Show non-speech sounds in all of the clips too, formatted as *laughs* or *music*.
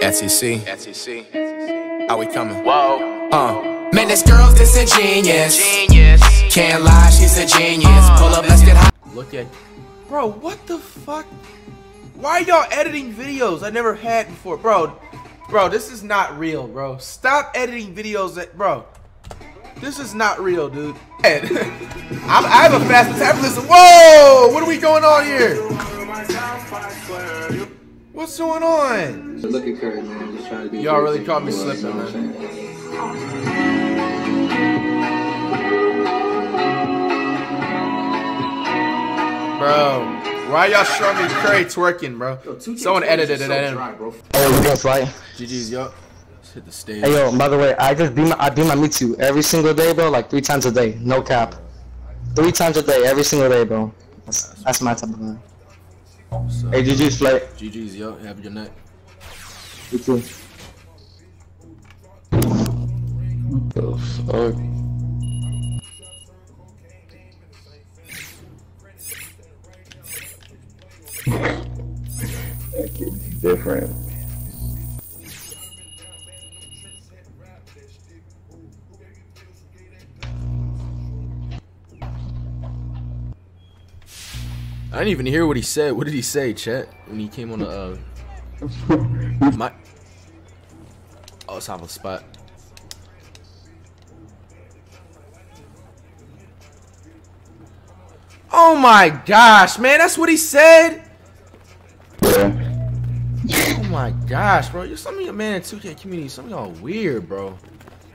SEC. SEC. How we coming? Whoa. Uh. Man, this girl's just a genius. Genius. Can't lie, she's a genius. Pull up, let's get high. Look at, bro. What the fuck? Why are y'all editing videos I never had before, bro? Bro, this is not real, bro. Stop editing videos that, bro. This is not real, dude. *laughs* I'm, I have a fast metabolism. Whoa! What are we going on here? What's going on? Look at Curry, man. Just trying to be. Y'all really caught me slipping, you know man. Bro, why y'all showing me Curry twerking, bro? Someone edited it in. bro. Hey, we gonna fight. GG's, yo. Let's hit the stage. Hey, yo, by the way, I just beat my, I beat my Mewtwo every single day, bro, like three times a day. No cap. Three times a day, every single day, bro. That's, that's my type of man. So, Hey, GG's flight. GG's, yo. Have a good night. You too. The fuck? *laughs* different. I didn't even hear what he said. What did he say, Chet? When he came on the uh, *laughs* my oh, it's off the spot. Oh my gosh, man, that's what he said. Yeah. Oh my gosh, bro. You're some of your man in 2K community. Some of y'all weird, bro.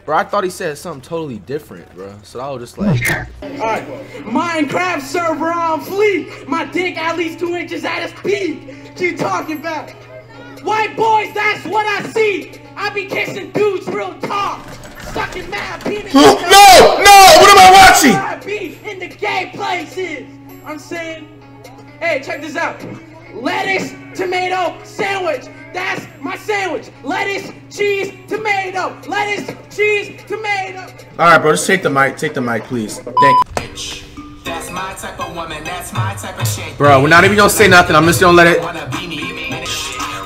Bro, I thought he said something totally different, bro. So I was just like, *laughs* Alright, Minecraft server on fleek. My dick at least two inches at its peak. What you talking about? White boys, that's what I see. I be kissing dudes real talk. Sucking mad penis. no, no, what am I watching? I be in the gay places. I'm saying, hey, check this out. Lettuce, tomato, sandwich. That's my sandwich. Lettuce, cheese, tomato. Lettuce, cheese, tomato. All right, bro, just take the mic. Take the mic, please. Thank you. That's my type of woman, that's my type of shit. Bro, we're not even gonna say nothing. I'm just gonna let it. Wanna be me.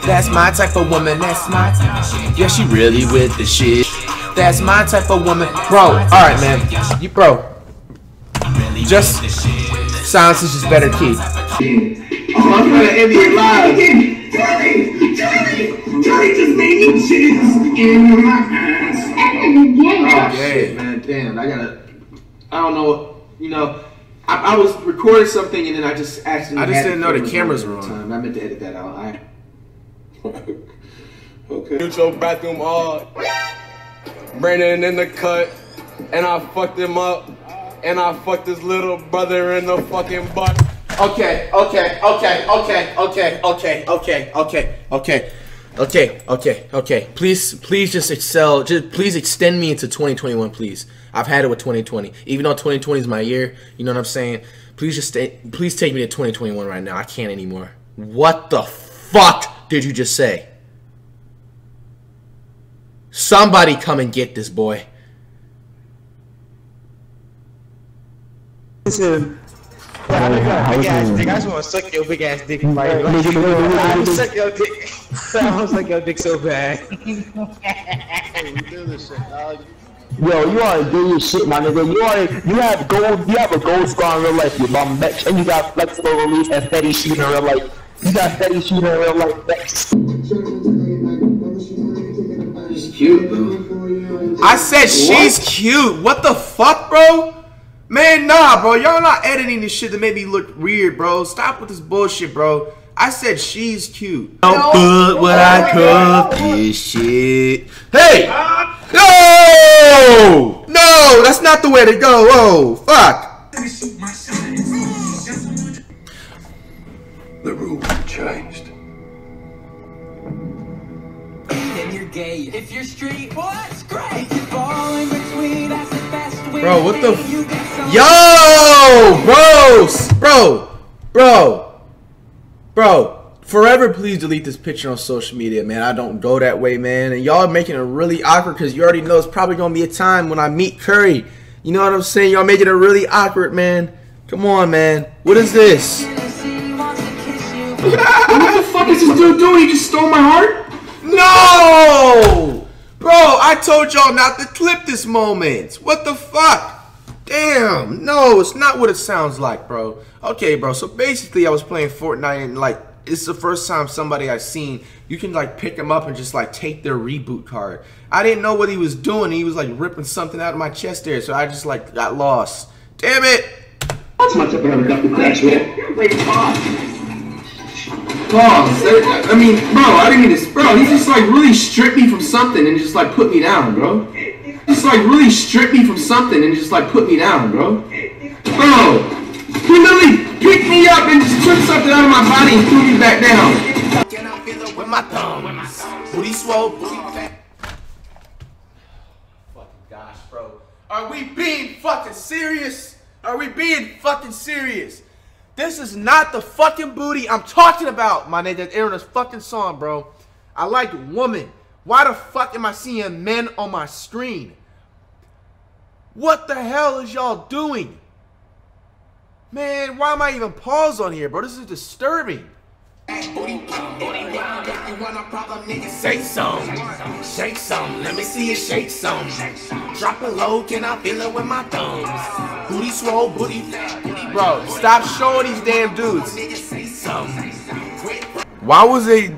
That's my type of woman, that's my type of shit. Yeah, she really with the shit. That's my type of woman. Bro, all right, man. You, bro, just silence is just better key. Oh, I'm gonna end it live. Johnny, Johnny, Johnny just made you jizz in my ass. Oh shit, man. Damn, I gotta. I don't know. You know, I, I was recording something and then I just accidentally. I just didn't know the cameras on were on. Time. I meant to edit that out. I. *laughs* Okay. Neutral bathroom all. Brandon in the cut, and I fucked him up, and I fucked his little brother in the fucking butt. Okay, okay, okay, okay, okay, okay, okay, okay, okay, okay, okay, okay. Please, please just excel. Just please extend me into 2021, please. I've had it with 2020. Even though 2020 is my year, you know what I'm saying? Please just stay. Please take me to 2021 right now. I can't anymore. What the fuck did you just say? Somebody come and get this boy. Big ass dick. I just want to suck your big ass dick. I want to suck your dick. I want to suck your dick so bad. Yo, you wanna do your shit, my nigga. You wanna, you have gold, you have a gold scar in real life, you bum bitch, and you got flexible release and steady shoot in real life. You got steady shoot in real life, bitch. She's cute, bro. I said she's cute. What the fuck, bro? Man, nah, bro. Y'all not editing this shit to make me look weird, bro. Stop with this bullshit, bro. I said she's cute. Don't put what I cook this shit. Hey! No! No! That's not the way to go. Whoa, fuck. The rules changed. Then you're gay. If you're street, well, that's great. If you fall in between, Bro, what the f- You get some- Yo! Bro! Bro! Bro! Bro! Forever please delete this picture on social media, man. I don't go that way, man. And y'all making it really awkward because you already know it's probably going to be a time when I meet Curry. You know what I'm saying? Y'all making it really awkward, man. Come on, man. What is this? What the fuck is this dude doing? He just stole my heart? No! I told y'all not to clip this moment. What the fuck? Damn, no, it's not what it sounds like, bro. Okay, bro, so basically I was playing Fortnite and like, it's the first time somebody I've seen, you can like pick them up and just like take their reboot card. I didn't know what he was doing. He was like ripping something out of my chest there, so I just like got lost. Damn it! That's my type of double crash, man. Wait, pause. Pause. I mean, bro, I didn't mean to. Bro, he just like really stripped me from something and just like put me down, bro. Just like really stripped me from something and just like put me down, bro. Bro, he literally picked me up and just took something out of my body and threw me back down. Can I feel it with my thumbs? Booty swole, booty fat. Fucking gosh, bro. Are we being fucking serious? Are we being fucking serious? This is not the fucking booty I'm talking about, my nigga. That's this fucking song, bro. I like woman. Why the fuck am I seeing men on my screen? What the hell is y'all doing? Man, why am I even paused on here, bro? This is disturbing. Say some. Shake some. Let me see you shake some. Drop low. Can I feel it with my thumbs? Booty swole, booty. Bro, stop showing these damn dudes. Why was they...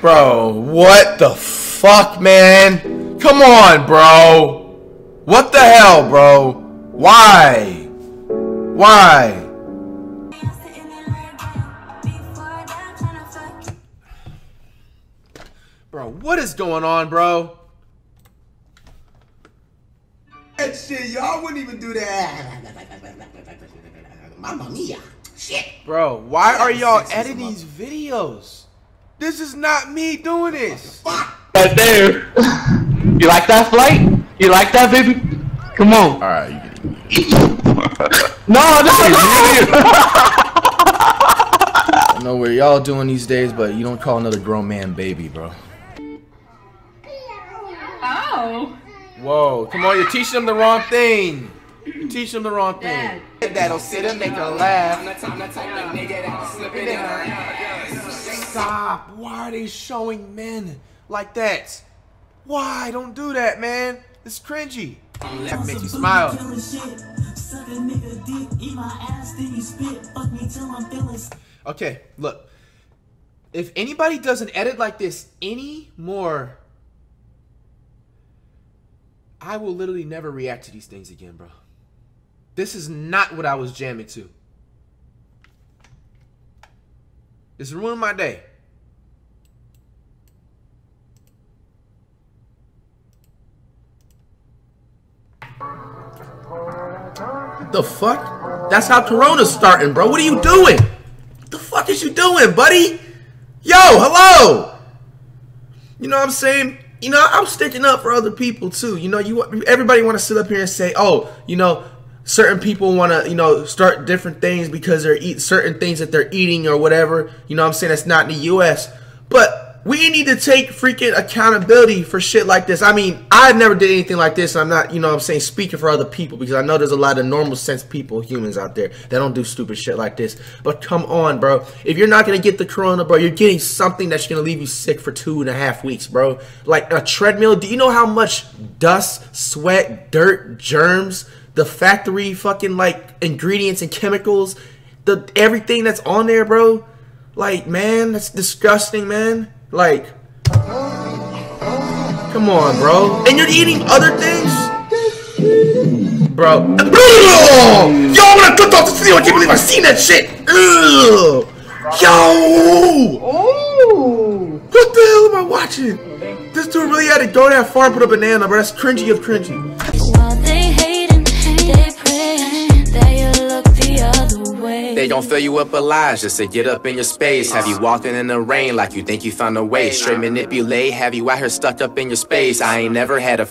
Bro, what the fuck, man? Come on, bro. What the hell, bro? Why? Why? Bro, what is going on, bro? That shit, y'all wouldn't even do that. Mamma mia. Shit. Bro, why are y'all editing these videos? This is not me doing this. Right there. You like that flight? You like that, baby? Come on. All right, you can *laughs* No, no, no. *laughs* *laughs* I don't know what y'all doing these days, but you don't call another grown man baby, bro. Oh. Whoa, come on, you're teaching them the wrong thing. You're teaching them the wrong thing. That'll sit and make her laugh. Stop. Why are they showing men like that? Why? Don't do that, man. It's cringy. That makes you smile. Okay, look. If anybody does an edit like this anymore, I will literally never react to these things again, bro. This is not what I was jamming to. This ruined my day. The fuck? That's how Corona's starting, bro. What are you doing? What the fuck is you doing, buddy? Yo, hello. You know what I'm saying? You know, I'm sticking up for other people too. You know, you everybody want to sit up here and say, "Oh, you know, certain people want to, you know, start different things because they're eat certain things that they're eating or whatever." You know I'm saying? That's not in the US. But we need to take freaking accountability for shit like this. I mean, I've never did anything like this. I'm not, you know what I'm saying, speaking for other people because I know there's a lot of normal sense people, humans out there that don't do stupid shit like this. But come on, bro. If you're not going to get the corona, bro, you're getting something that's going to leave you sick for two and a half weeks, bro. Like a treadmill. Do you know how much dust, sweat, dirt, germs, the factory fucking like ingredients and chemicals, the everything that's on there, bro? Like, man, that's disgusting, man. Like, come on, bro. And you're eating other things? Bro. Yo, when I clicked off this video, I can't believe I seen that shit. Ugh. Yo. Oh. What the hell am I watching? This dude really had to go that farm put a banana, bro. That's cringy of cringy. They gon' fill you up lies just to get up in your space. Have you walking in the rain like you think you found a way? Straight manipulate, have you out here stuck up in your space? I ain't never had a